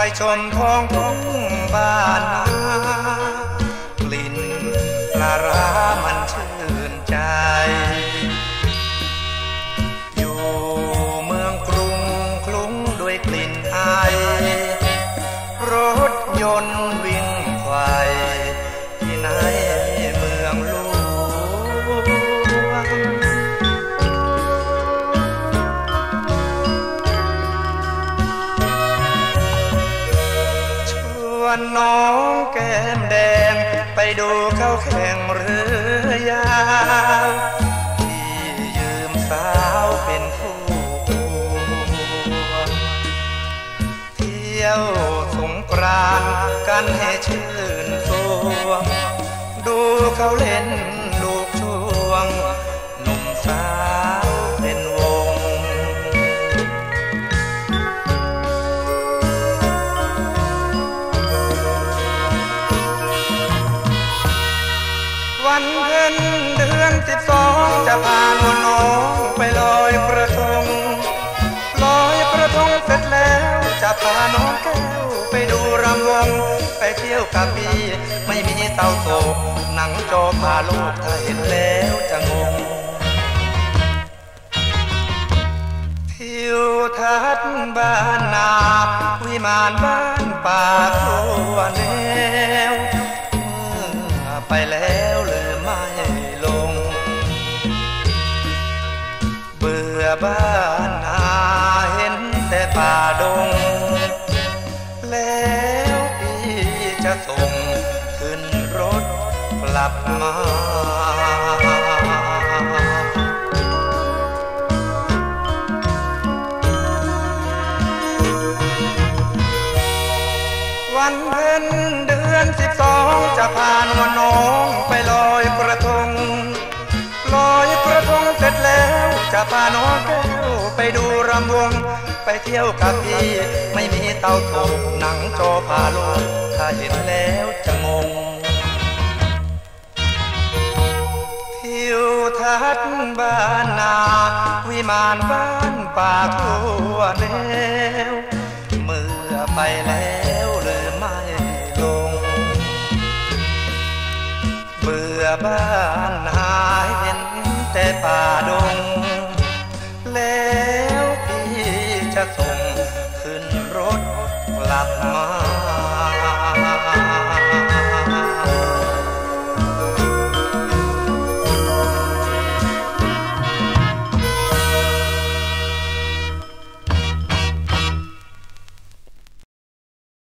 ไปชมท้องทุ่งบ้านนากลิ่นปลาร้ามันชื่นใจ อยู่เมืองกรุงคลุ้งด้วยกลิ่นไอรถยนต์ วนน้องแก้มแดง ไปดูเขาแข่งเรือยาวที่ยืมสาวเป็นคู่ควงเที่ยวสงกรานต์กันให้ชื่นสวงดูเขาเล่น จะพาน้องแก้วไปดูรำวง ไปเที่ยวกับพี่ ไม่มีเต้าโศกหนังจอพาโลกถ้าเห็นแล้วจะงงทิวทัศน์บ้านนา วิมานบ้านป่าทั่วแนวเมื่อไปแล้วเลืมไม่ลง เบื่อบ้านนาเห็นแต่ป่าดง จะส่งขึ้นรถกลับมาวันเพ็ญเดือนสิบสองจะพานวันน้องไปลอยกระทง ลอยกระทงเสร็จแล้วจะพาน้องแก้วไปดูรำวง ไปเที่ยวกับพี่ ไม่มีเตาโถกหนังจอพาโลก ถ้าเห็นแล้วจะงงทิวทัศน์บ้านนา วิมานบ้านป่าทั่วแนวเมื่อไปแล้วลืมไม่ลง เบื่อบ้านนาเห็นแต่ป่าดง แล้วพี่จะส่งขึ้นรถกลับมา